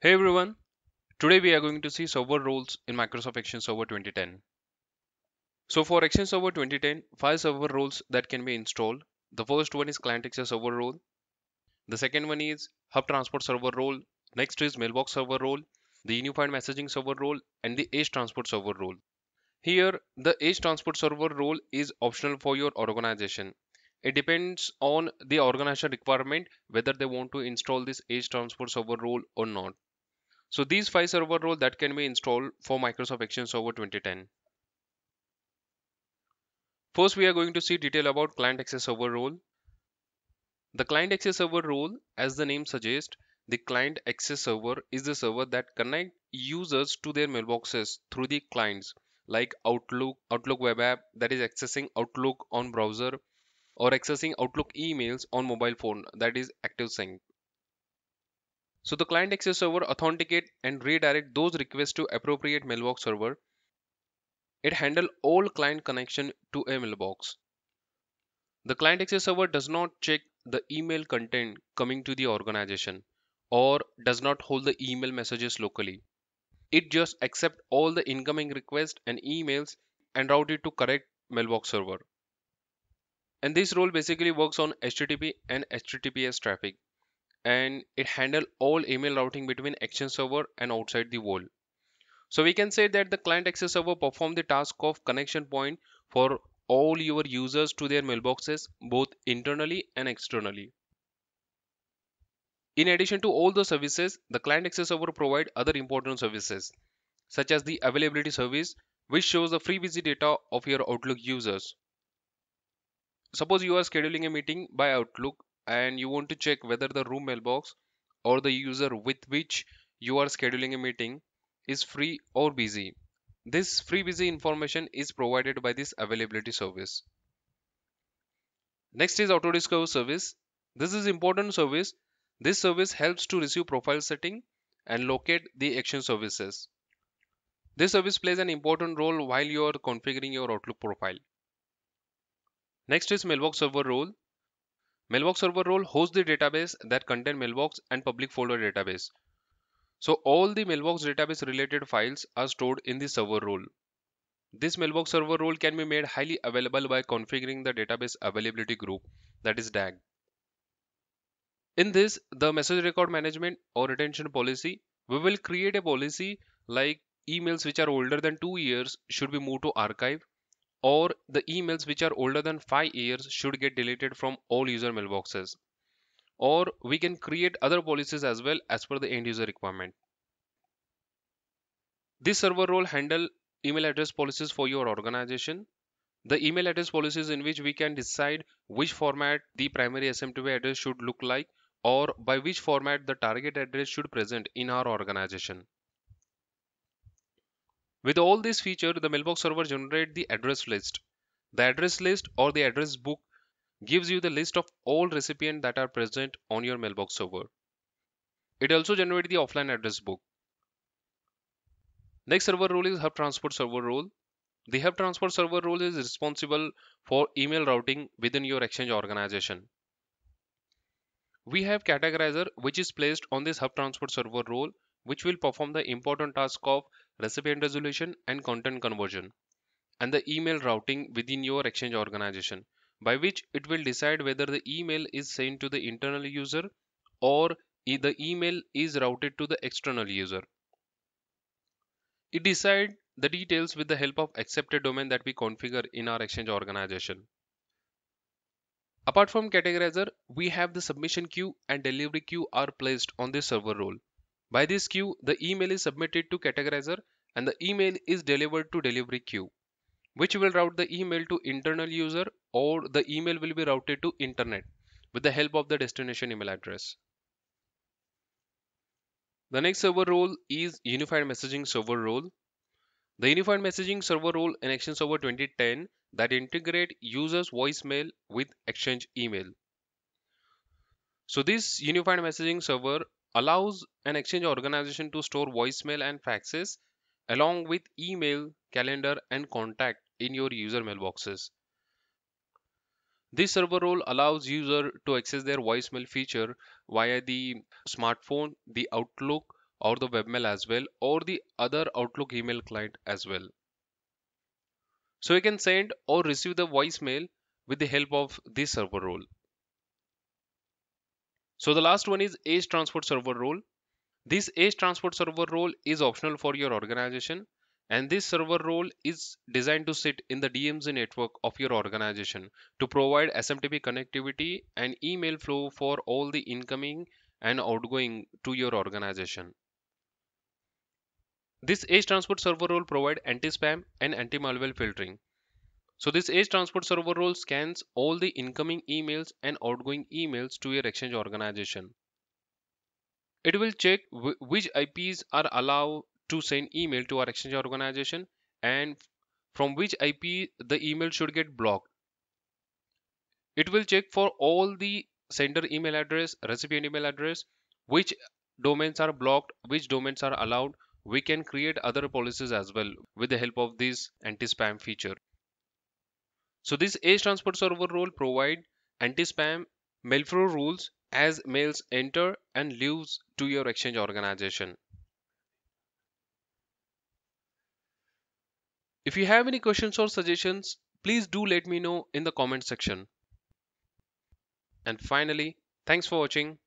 Hey everyone, today we are going to see server roles in Microsoft Exchange Server 2010. So for Exchange Server 2010, five server roles that can be installed. The first one is Client Access Server role. The second one is Hub Transport Server role. Next is Mailbox Server role, the Unified Messaging Server role, and the Edge Transport Server role. Here, the Edge Transport Server role is optional for your organization. It depends on the organization requirement whether they want to install this Edge Transport Server role or not. So these five server roles that can be installed for Microsoft Exchange Server 2010. First, we are going to see detail about Client Access Server role. The Client Access Server role, as the name suggests, the Client Access Server is the server that connect users to their mailboxes through the clients like Outlook, Outlook web app that is accessing Outlook on browser or accessing Outlook emails on mobile phone that is ActiveSync. So the client access server authenticate and redirect those requests to appropriate mailbox server. It handle all client connection to a mailbox. The client access server does not check the email content coming to the organization or does not hold the email messages locally. It just accept all the incoming requests and emails and route it to correct mailbox server. And this role basically works on HTTP and HTTPS traffic and it handle all email routing between Exchange server and outside the wall. So we can say that the client access server perform the task of connection point for all your users to their mailboxes both internally and externally. In addition to all the services, the client access server provide other important services such as the availability service which shows the free busy data of your Outlook users. Suppose you are scheduling a meeting by Outlook and you want to check whether the room mailbox or the user with which you are scheduling a meeting is free or busy. This free busy information is provided by this availability service. Next is auto discover service. This is important service. This service helps to receive profile setting and locate the action services. This service plays an important role while you are configuring your Outlook profile. Next is mailbox server role. Mailbox server role hosts the database that contain mailbox and public folder database. So all the mailbox database related files are stored in the server role. This mailbox server role can be made highly available by configuring the database availability group that is DAG. In this, the message record management or retention policy, we will create a policy like emails which are older than 2 years should be moved to archive or the emails which are older than 5 years should get deleted from all user mailboxes. Or we can create other policies as well as per the end user requirement. This server role handle email address policies for your organization. The email address policies in which we can decide which format the primary smtp address should look like or by which format the target address should present in our organization with all these features, the mailbox server generates the address list. The address list or the address book gives you the list of all recipients that are present on your mailbox server. It also generates the offline address book. Next server role is Hub Transport Server role. The Hub Transport Server role is responsible for email routing within your Exchange organization. We have categorizer which is placed on this Hub Transport Server role which will perform the important task of recipient resolution and content conversion, and the email routing within your Exchange organization, by which it will decide whether the email is sent to the internal user or the email is routed to the external user. It decides the details with the help of accepted domain that we configure in our Exchange organization. Apart from categorizer, we have the submission queue and delivery queue are placed on the server role. By this queue, the email is submitted to categorizer and the email is delivered to delivery queue, which will route the email to internal user or the email will be routed to internet with the help of the destination email address. The next server role is Unified Messaging Server role. The Unified Messaging Server role in Exchange Server 2010 that integrate users voicemail with Exchange email. So this Unified Messaging Server allows an exchange organization to store voicemail and faxes along with email, calendar, and contact in your user mailboxes. This server role allows user to access their voicemail feature via the smartphone, the Outlook, or the webmail as well or the other Outlook email client as well. So you can send or receive the voicemail with the help of this server role. So the last one is Edge transport server role. This Edge transport server role is optional for your organization and this server role is designed to sit in the DMZ network of your organization to provide SMTP connectivity and email flow for all the incoming and outgoing to your organization. This Edge transport server role provides anti-spam and anti-malware filtering. So this Edge transport server role scans all the incoming emails and outgoing emails to your exchange organization. It will check which IPs are allowed to send email to our exchange organization and from which IP the email should get blocked. It will check for all the sender email address, recipient email address, which domains are blocked, which domains are allowed. We can create other policies as well with the help of this anti-spam feature. So this Edge transport server role provide anti-spam mail flow rules as mails enter and leaves to your exchange organization. If you have any questions or suggestions, please do let me know in the comment section. And finally, thanks for watching.